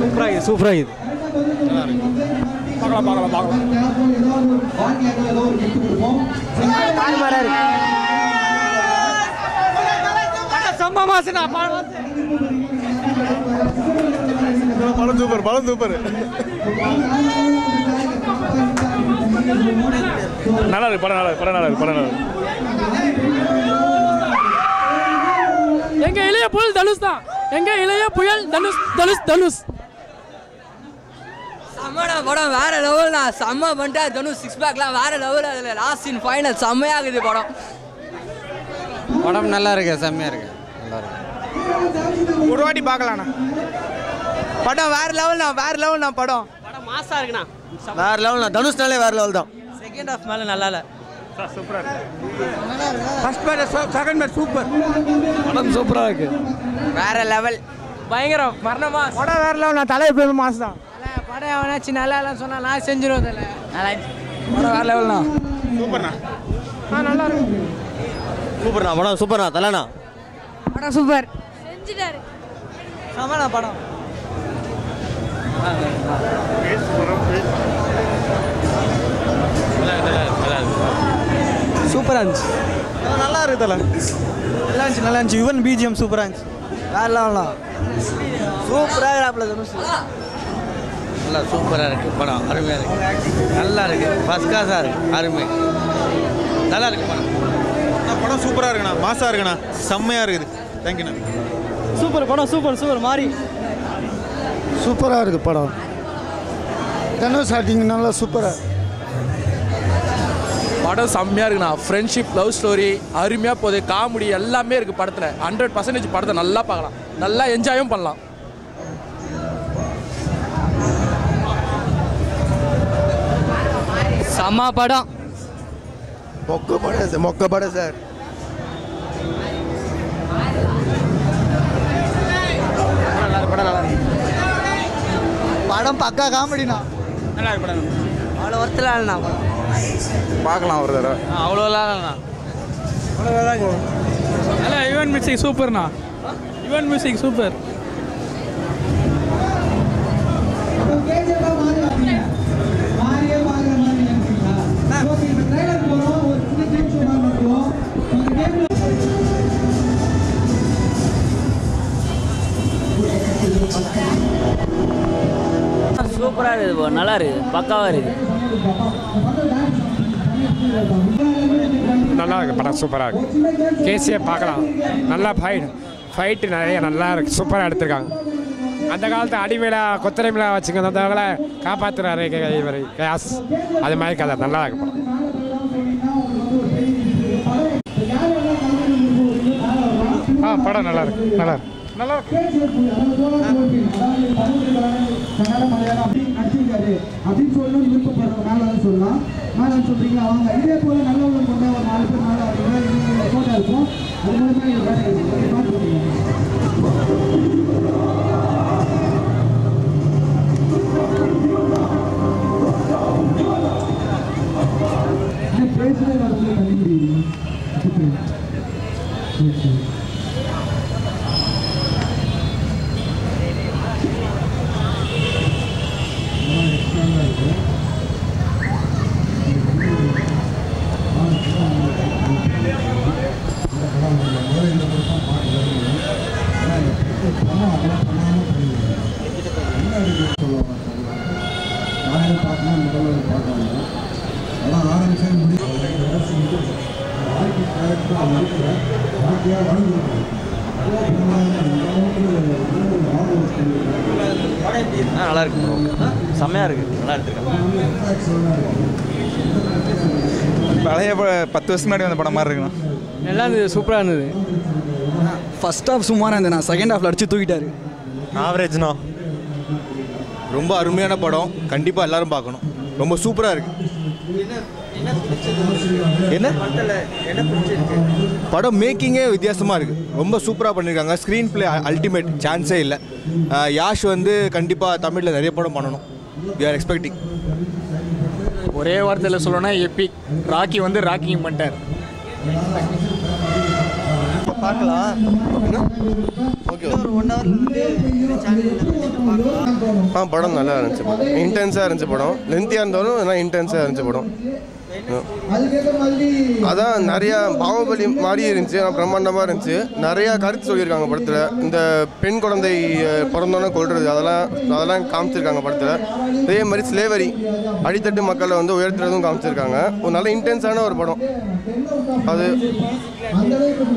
சூப்பராக சூப்பராக இது பார்க்கலாம் பார்க்கலாம். பார்க்கலாம் gift கொடுப்போம் செம்ம படம் சூப்பர் படம் சூப்பர். நல்லா இருக்கு படம் நல்லா இருக்கு படம் நல்லா இருக்கு படம் நல்லா இருக்கு. எங்க இளைய புயல் தனுஷ் தான். எங்க இளைய புயல் தனுஷ் தனுஷ் தனுஷ். செம்மடா படம் வேற லெவல்ண்ணா செம்ம பண்ணிட்டா தனுஷ் சிக்ஸ் பேக்லாம் வேற லெவல் அதில் லாஸ்ட் இன் ஃபைனல் செம்மையாகுது படம். படம் நல்லா இருக்கு செம்மையாக இருக்கு. நல்லா இருக்கு. ஒரு வாட்டி பார்க்கலாண்ணா படம் வேற லெவல்ண்ணா வேற லெவல்ண்ணா படம். படம் மாசா இருக்குண்ணா. வேற லெவல் தனுஷ்னாலே வேற லெவல் தான். செகண்ட் ஹாஃப் மேலே நல்லா இல்லை ஃபர்ஸ்ட் பேர் செகண்ட் பேர் சூப்பர் படம் சூப்பராக இருக்கு. வேற லெவல் பயங்கரம் மரணமா? படம் வேற தலை எப்பயுமே மாஸ் தான் படம் அவனாச்சு நல்லா இல்லைன்னு சொன்னா நான் செஞ்சிருவேன் அதில் நல்லா படம் வேற லெவல்ண்ணா சூப்பர்ண்ணா. ஆ நல்லா இருக்கு. சூப்பர்ண்ணா படம் சூப்பர்ண்ணா தலைண்ணா? படம் சூப்பர். செஞ்சுட்டாரு. செம்மண்ணா படம். சூப்பராக இருந்துச்சு. நல்லா இருக்கு தலை. நல்லா இருந்துச்சு நல்லா இருந்துச்சு. யுவன் பிஜிஎம் சூப்பராக இருந்துச்சு. வேற லெவல்ண்ணா சூப்பராக இருக்கிறாப்புல தனுஷ். நல்லா சூப்பராக இருக்கு படம். அருமையாக இருக்கு. நல்லா இருக்கு. ஃபர்ஸ்ட் கிளாஸாக இருக்கு. அருமை. நல்லா இருக்கு படம். படம் சூப்பராக இருக்குண்ணா. மாசா இருக்குண்ணா. செம்மையாக இருக்குது. தேங்க்யூண்ணா சூப்பர் படம் சூப்பர் சூப்பர். மாறி. சூப்பராக இருக்குது படம். தனுஷ் ஆக்டிங் நல்லா சூப்பராக படம் செம்மையா இருக்குண்ணா. ஃப்ரெண்ட்ஷிப் லவ் ஸ்டோரி அருமையா போகுது. காமெடி எல்லாமே இருக்கு படத்துல. ஹண்ட்ரட் பர்சன்டேஜ் படத்தை நல்லா பார்க்கலாம். நல்லா என்ஜாயும் பண்ணலாம். செம்ம படம். மொக்க படம் சார் மொக்க படம் சார். படம் பக்கா காமெடிண்ணா. நல்லா இருக்கு படம். அவ்வளோ ஒருத்தல இல்லைண்ணா படம். பார்க்கலாம் ஒரு தடவை. அவ்வளோலாம் நல்லா யுவன் மியூசிக் சூப்பர்ண்ணா. Yuvan music super. சூப்பராக இருக்குது நல்லா இருக்குது. பக்காவாக இருக்குது. நல்லா இருக்கு படம் சூப்பராக இருக்கு. கேசியை பார்க்கலாம். நல்லா ஃபைட் ஃபைட்டு நிறைய நல்லா இருக்கு. சூப்பராக எடுத்திருக்காங்க. அந்த காலத்து அடிமையில கொத்தரைமையில வச்சுக்கிறதவங்கள காப்பாற்றுறாரு இவர் கேஸ் அது மாதிரி கதை. நல்லா இருக்கு படம். ஆ படம் நல்லா இருக்கு. நல்லா இருக்கு. நல்லா இருக்கு. கன்னட அப்படின்னு சொல்லணும்னு விருப்பப்படுற மேலே சொல்லலாம். மேலே சொல்றீங்களா? வாங்க. இதே போல நல்ல உள்ளம் கொண்ட ஒரு நாலு பேர் மேலே வரீங்க ஃபோட்டோ இருக்கும் அது மூலமா நீங்கள் வேலை பார்த்துருக்கீங்க செம்மையாக இருக்கு. நல்லா எடுத்துருக்காங்க. பழைய பத்து வருஷம் முன்னாடி வந்த படம் மாதிரி இருக்குண்ணா. நல்லா இருந்தது சூப்பராக இருந்தது. ஃபர்ஸ்ட் ஹாஃப் சுமாராக இருந்தது நான் செகண்ட் ஹாஃப்ல அடிச்சு தூக்கிட்டாரு. ஆவரேஜ்ண்ணா ரொம்ப அருமையான படம். கண்டிப்பாக எல்லாரும் பார்க்கணும். ரொம்ப சூப்பராக இருக்கு. என்ன? படம் மேக்கிங்கே வித்தியாசமாக இருக்குது ரொம்ப சூப்பராக பண்ணியிருக்காங்க ஸ்க்ரீன் ப்ளே அல்டிமேட் சான்ஸே இல்லை. யாஷ் வந்து கண்டிப்பாக தமிழில் நிறைய படம் பண்ணணும். வி ஆர் எக்ஸ்பெக்டிங் ஒரே வார்த்தையில் சொல்லணும்னா எப்பிக் ராக்கி வந்து ராக்கிங் பண்ணிட்டார். பார்க்கலாம். ஓகே. ஒரு ஒன் ஹவர் ஆ படம் நல்லா இருந்துச்சு படம். இன்டென்ஸாக இருந்துச்சு படம். லென்த்தியாக இருந்தாலும் ஆனால் இன்டென்ஸாக இருந்துச்சு படம். அதான் நிறையா பாகுபலி மாதிரி இருந்துச்சு ஆனால் பிரம்மாண்டமாக இருந்துச்சு. நிறையா கருத்து சொல்லியிருக்காங்க படத்தில். இந்த பெண் குழந்தை பிறந்தோன்னே கொள்வது அதெல்லாம் அதெல்லாம் காமிச்சிருக்காங்க படத்தில். அதே மாதிரி ஸ்லேவரி அடித்தட்டு மக்களை வந்து உயர்த்துறதும் காமிச்சிருக்காங்க. ஒரு நல்ல இன்டென்ஸான ஒரு படம். அது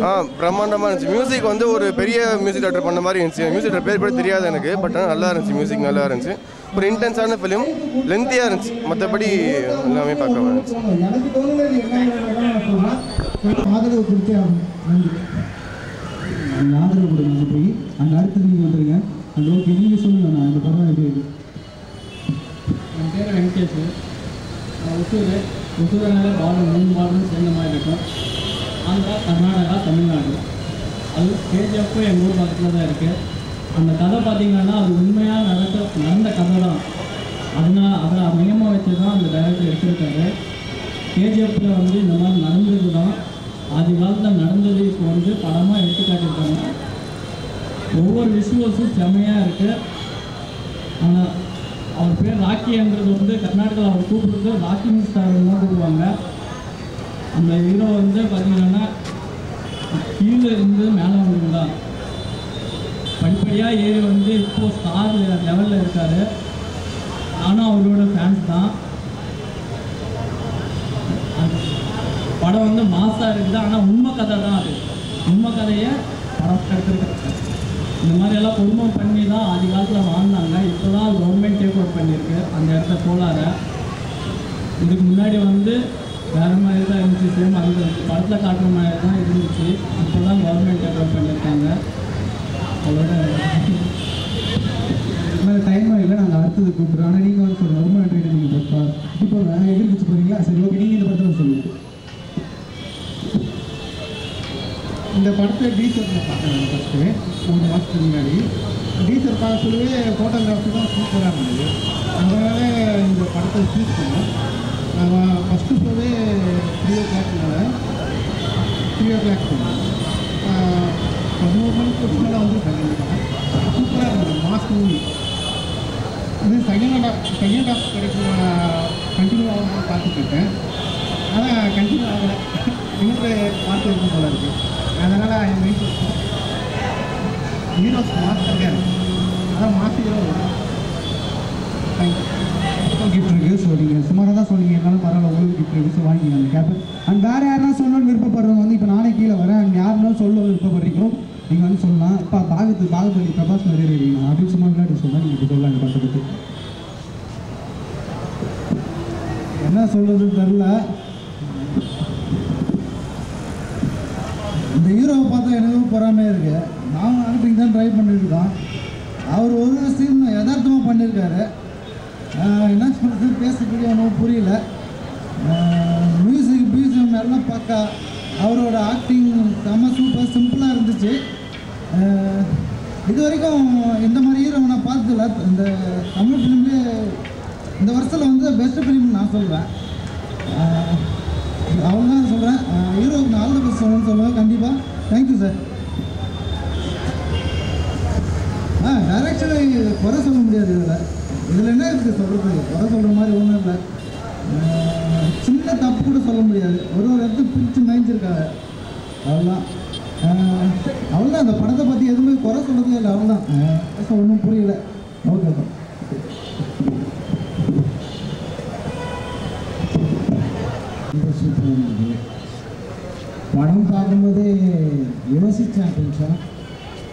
ஆ பிரம்மாண்டமாக இருந்துச்சு. மியூசிக் வந்து ஒரு பெரிய மியூசிக் டேரக்டர் பண்ண மாதிரி இருந்துச்சு. மியூசிக் டேரக்டர் பேர் கூட தெரியாது எனக்கு பட் ஆனால் நல்லா இருந்துச்சு. மியூசிக் நல்லா இருந்துச்சு. ஒரு இன்டென்ஸான ஃபிலிம் லென்த்தியாக இருந்துச்சு. மற்றபடி எல்லாமே பார்க்க இருந்துச்சு. எனக்கு தோணுனது என்னங்கிறத ஆதரவு கொடுத்தே ஆகணும் அந்த ஆதரவு கொடுங்க போய் அந்த அடுத்தது நீங்கள் வந்துருங்க அந்த ஓகே நீங்கள் சொல்லுங்க நான் இந்த படம் எப்படி இருக்கு என் பேர் வெங்கடேஷ் நான் ஒசூர் ஒசூரனால பாடம் மூணு பாடம் சேர்ந்த மாதிரி இருக்கும் ஆந்திரா கர்நாடகா தமிழ்நாடு. அது கேஜிஎஃப்பும் எங்கள் ஊர் பக்கத்தில் தான் இருக்குது அந்த கதை பார்த்தீங்கன்னா அது உண்மையாக நடக்க நடந்த கதை தான் அதனால் அதை மையமாக வச்சு தான் அந்த டைரக்டர் எடுத்திருக்காரு. கேஜிஎஃப்பில் வந்து இந்த மாதிரி நடந்தது தான் ஆதி காலத்தில் நடந்தது இப்போ வந்து படமாக எடுத்து காட்டியிருக்காங்க ஒவ்வொரு விஷுவல்ஸும் செம்மையாக இருக்குது ஆனால் அவர் பேர் ராக்கின்றது வந்து கர்நாடகாவில் அவர் கூப்பிடுறது ராக்கி ஸ்டார் தான் கூப்பிடுவாங்க. அந்த ஹீரோ வந்து பார்த்தீங்கன்னா கீழே இருந்து மேலே வந்துருந்தா படிப்படியாக ஏறி வந்து இப்போ ஸ்டார் லெவலில் இருக்கார். நானும் அவரோட ஃபேன்ஸ் தான். படம் வந்து மாசாக இருக்குது. ஆனால் உண்மை கதை தான் அது. உண்மை கதையை படம் எடுத்துருக்காங்க இந்த மாதிரி எல்லாம் குடும்பம் பண்ணி தான் ஆதி காலத்தில் வாழ்ந்தாங்க. இப்போ தான் கவர்மெண்ட் டேக் ஓவர் பண்ணியிருக்கு. அந்த இடத்த கோலார இதுக்கு முன்னாடி வந்து வேறு மாதிரி தான் இருந்துச்சு. சேம் அந்த படத்தில் காட்டுற மாதிரி தான் இருந்துச்சு. இப்போ தான் கவர்மெண்ட் டேக் ஓவர் பண்ணியிருக்காங்க. அவ்வளோதான் டைம் இல்லை நாங்கள் அடுத்தது கூப்பிட்றோம் ஆனால் நீங்கள் வந்து சொல்லுங்கள் ரொம்ப நன்றி நீங்கள் இப்போ இப்போ எதிர்த்து போகிறீங்களா சரி ஓகே நீங்கள் இந்த படத்தில் சொல்லுங்கள் இந்த படத்தை டீசரில் பார்த்தேன் ஃபஸ்ட்டு மூணு மாதத்துக்கு முன்னாடி டீசர் பார்க்க சொல்லவே ஃபோட்டோகிராஃபி தான் சூப்பராக இருந்தது அதனால இந்த படத்தை சூஸ் பண்ணோம் நாங்கள் ஃபஸ்ட்டு ஷோவே த்ரீ ஓ கிளாக்னால த்ரீ ஓ கிளாக் போனோம் பதினோரு மணிக்கு மேலே வந்துருக்காங்க சூப்பராக இருந்தது மாஸ் மூவி இது செகண்ட் ஹாஃப் செகண்ட் ஹாஃப் கிடைக்கும் கண்டினியூ ஆகும் பார்த்துட்டு இருக்கேன் ஆனால் கண்டினியூ ஆகலை இன்னொரு பார்த்து இருக்கும் போல இருக்கு அதனால் என் வெயிட் ஹீரோஸ் மாஸ் அதான் mass hero thank you gift இருக்குது ஸோ நீங்கள் சுமாராக தான் சொன்னீங்க இருந்தாலும் பரவாயில்ல உங்களுக்கு கிஃப்ட் இருக்குது ஸோ வாங்கிக்கோங்க அந்த கேப் அண்ட் வேறு யாருனா சொல்லணும்னு விருப்பப்படுறவங்க வந்து இப்போ நானே கீழே வரேன் அண்ட் யாருன்னா சொல்ல விருப்பப்படுறீங்களோ நீங்கள் வந்து சொல்லலாம் இப்போ பாகத்து பாகபலி பிரபாஸ் நிறைய இருக்கீங்க. அப்படின்னு சும்மா விளையாட்டு சொன்னால் நீங்கள் இப்போ சொல்லலாம் படத்தை பற்றி என்ன சொல்கிறதுன்னு தெரில இந்த ஹீரோவை பார்த்தா எனக்கும் பொறாமையாக இருக்குது நாங்கள் ஆக்டிங் தான் ட்ரை பண்ணிட்டு இருக்கோம். அவர் ஒரு சீன் யதார்த்தமாக பண்ணியிருக்காரு என்ன சொல்கிறது பேசக்கூடிய ஒன்றும் புரியல. மியூசிக் பிஜிஎம் எல்லாம் பார்க்க அவரோட ஆக்டிங் செம்ம சூப்பர் சிம்பிளாக இருந்துச்சு. இது வரைக்கும் இந்த மாதிரி ஹீரோ நான் பார்த்ததில்ல. இந்த தமிழ் ஃபிலிம்லே இந்த வருஷத்தில் வந்து பெஸ்ட் ஃபிலிம்னு நான் சொல்கிறேன் அவங்க தான் சொல்கிறேன் ஹீரோவுக்கு நான் ஆல் த பெஸ்ட் சொல்லணும்னு சொல்லுவேன் கண்டிப்பாக தேங்க்யூ சார் ஆ டைரக்ஷனை குறை சொல்ல முடியாது இதில். இதில் என்ன இருக்குது சொல்கிறது குறை சொல்கிற மாதிரி ஒன்றும் இல்லை. சின்ன தப்பு கூட சொல்ல முடியாது. ஒரு ஒரு இடத்துக்கு பிரித்து மேய்ஞ்சிருக்காங்க. அவ்வளோதான் அவ்வளோதான் அந்த படத்தை பற்றி எதுவுமே குறை சொல்கிறதே இல்லை. அவ்வளோதான் ஒன்றும் புரியல. Okay okay. சூப்பராக இருந்தது. படம் பார்க்கும்போது யோசித்தேன் கொஞ்சம்.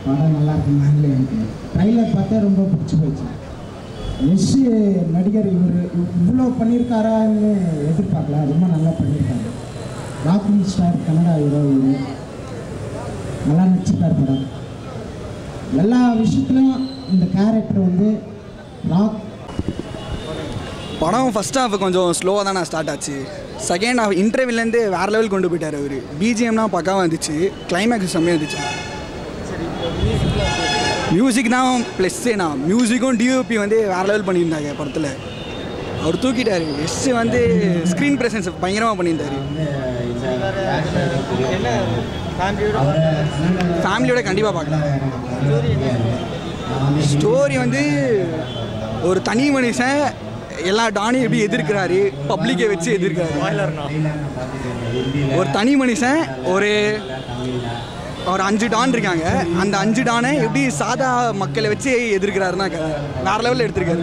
படம் நல்லா இருக்குமா இல்லையான்ட்டு. ட்ரைலர் பார்த்தா ரொம்ப பிடிச்சி போயிடுச்சு எஸ் நடிகர் இவர் இவ்வளோ பண்ணியிருக்காரான்னு எதிர்பார்க்கல. ரொம்ப நல்லா பண்ணியிருக்காரு ராக்கிங் ஸ்டார் கன்னடா ஹீரோ இவர். நல்லா நடிச்சிருக்கார் படம். எல்லா விஷயத்துலையும் இந்த கேரக்டர் வந்து ராக் படம் ஃபஸ்ட் ஹாஃப் கொஞ்சம் ஸ்லோவாக தானே ஸ்டார்ட் ஆச்சு. செகண்ட் ஹாஃப் இன்டர்வியூலேருந்து வேறு லெவல் கொண்டு போயிட்டார் அவர். பிஜிஎம்லாம் பக்காவாக இருந்துச்சு. கிளைமேக்ஸ் செம்மையாக இருந்துச்சு. மியூசிக் தான் ப்ளஸ்ஸேண்ணா மியூசிக்கும் டிஓபி வந்து வேறு லெவல் பண்ணியிருந்தாங்க படத்தில். அவர் தூக்கிட்டாரு. எஸ் வந்து ஸ்க்ரீன் ப்ரெசன்ஸ் பயங்கரமாக பண்ணியிருந்தாரு. ஃபேமிலியோட கண்டிப்பாக பார்க்கலாம். ஸ்டோரி வந்து ஒரு தனி மனுஷன் எல்லா டானையும் எப்படி எதிர்க்கிறாரு பப்ளிக்கை வச்சு எதிர்க்கிறாரு. ஒரு தனி மனுஷன் ஒரு ஒரு அஞ்சு டான் இருக்காங்க. அந்த அஞ்சு டானை எப்படி சாதா மக்களை வச்சு எதிர்க்கிறாருன்னா வேற லெவலில் எடுத்திருக்காரு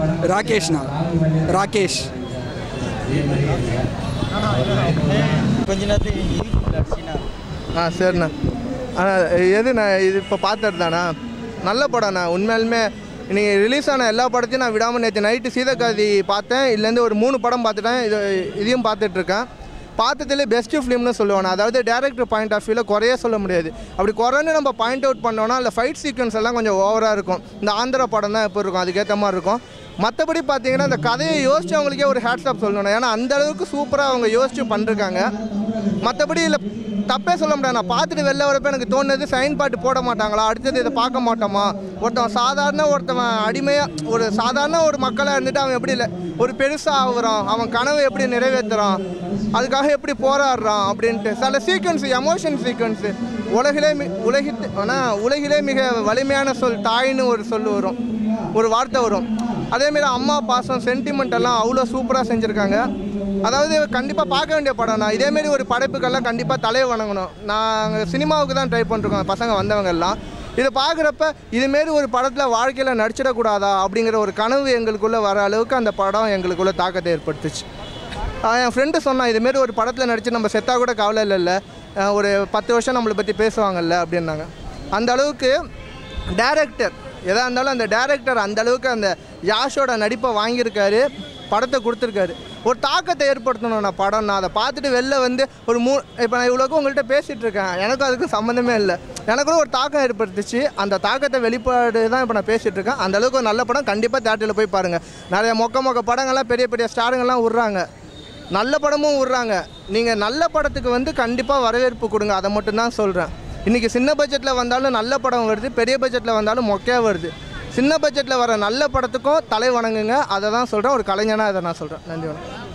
படம். ராகேஷ்ண்ணா ராகேஷ் கொஞ்ச நேரத்துக்கு ஆ சரிண்ணா. ஆனால் எதுண்ணா இது இப்போ பார்த்துட்டு தானா நல்ல படம்ண்ணா. உண்மையாலுமே நீங்கள் ரிலீஸ் ஆன எல்லா படத்தையும் நான் விடாமல் நேற்று நைட்டு சீதக்காதி பார்த்தேன். இதுலேருந்து ஒரு மூணு படம் பார்த்துட்டேன். இது இதையும் பார்த்துட்ருக்கேன். பார்த்ததுலேயே பெஸ்ட்டு ஃபிலிம்னு சொல்லுவேன் நான். அதாவது டேரக்டர் பாயிண்ட் ஆஃப் வியூவில் குறைய சொல்ல முடியாது. அப்படி குறைன்னு நம்ம பாயிண்ட் அவுட் பண்ணோன்னா இல்லை ஃபைட் சீக்வன்ஸ் எல்லாம் கொஞ்சம் ஓவராக இருக்கும். இந்த ஆந்திரா படம் தான் எப்படி இருக்கும். அதுக்கேற்ற மாதிரி இருக்கும். மற்றபடி பார்த்தீங்கன்னா இந்த கதையை யோசித்து அவங்களுக்கே ஒரு ஹேட்ஸ்அப் சொல்லணும். ஏன்னா அந்த அளவுக்கு சூப்பராக அவங்க யோசித்து பண்ணிருக்காங்க மற்றபடி இல்லை தப்பே சொல்ல முடியாது. நான் பார்த்துட்டு வெளில வரப்போ எனக்கு தோணுது சைன் பாட்டு போட மாட்டாங்களா? அடுத்தது இதை பார்க்க மாட்டோமா? ஒருத்தன் சாதாரண ஒருத்தவன் அடிமையாக ஒரு சாதாரண ஒரு மக்களாக இருந்துட்டு அவன் எப்படி இல்லை ஒரு பெருசாக ஆகுறான். அவன் கனவை எப்படி நிறைவேற்றுறான் அதுக்காக எப்படி போராடுறான் அப்படின்ட்டு. சில சீக்வன்ஸு எமோஷன் சீக்வன்ஸு உலகிலே மி உலகித்து ஆனால் உலகிலே மிக வலிமையான சொல் தாய்னு ஒரு சொல் வரும். ஒரு வார்த்தை வரும். அதேமாரி அம்மா பாசம் சென்டிமெண்ட் எல்லாம் அவ்வளோ சூப்பராக செஞ்சுருக்காங்க. அதாவது கண்டிப்பாக பார்க்க வேண்டிய படம் நான். இதேமாரி ஒரு படைப்புக்கெல்லாம் கண்டிப்பாக தலையை வணங்கணும். நாங்கள் சினிமாவுக்கு தான் ட்ரை பண்ணிருக்கோம். பசங்க வந்தவங்க எல்லாம். இதை பார்க்குறப்ப இதுமாரி ஒரு படத்தில் வாழ்க்கையில் நடிச்சிடக்கூடாதா அப்படிங்கிற ஒரு கனவு எங்களுக்குள்ளே வர அளவுக்கு அந்த படம் எங்களுக்குள்ளே தாக்கத்தை ஏற்படுத்துச்சு. என் ஃப்ரெண்டு சொன்னான் இதுமாரி ஒரு படத்தில் நடித்து நம்ம செத்தாக கூட கவலை இல்லைல்ல ஒரு பத்து வருஷம் நம்மளை பற்றி பேசுவாங்கல்ல அப்படின்னாங்க. அந்த அளவுக்கு டேரக்டர் எதாக இருந்தாலும் அந்த டேரக்டர் அந்தளவுக்கு அந்த யாஷோட நடிப்பை வாங்கியிருக்காரு படத்தை கொடுத்துருக்காரு. ஒரு தாக்கத்தை ஏற்படுத்தணும் நான் படம். நான் அதை பார்த்துட்டு வெளில வந்து ஒரு மூ இப்போ நான் இவ்வளோக்கும் உங்கள்கிட்ட பேசிகிட்டு இருக்கேன். எனக்கும் அதுக்கும் சம்மந்தமே இல்லை. எனக்கும் ஒரு தாக்கம் ஏற்படுத்துச்சு. அந்த தாக்கத்தை வெளிப்பாடு தான் இப்போ நான் பேசிகிட்டு இருக்கேன். அந்த அளவுக்கு ஒரு நல்ல படம் கண்டிப்பாக தேட்டரில் போய் பாருங்கள் நிறைய மொக்க மொக்க படங்கள்லாம் பெரிய பெரிய ஸ்டாருங்கெல்லாம் விட்றாங்க. நல்ல படமும் விட்றாங்க. நீங்கள் நல்ல படத்துக்கு வந்து கண்டிப்பாக வரவேற்பு கொடுங்க. அதை மட்டும்தான் சொல்கிறேன் இன்றைக்கி சின்ன பட்ஜெட்டில் வந்தாலும் நல்ல படம் வருது பெரிய பட்ஜெட்டில் வந்தாலும் மொக்கையாக வருது. சின்ன பட்ஜெட்டில் வர நல்ல படத்துக்கும் தலை வணங்குங்க. அதை தான் சொல்கிறேன் ஒரு கலைஞனாக அதை நான் சொல்கிறேன் நன்றி வணக்கம்.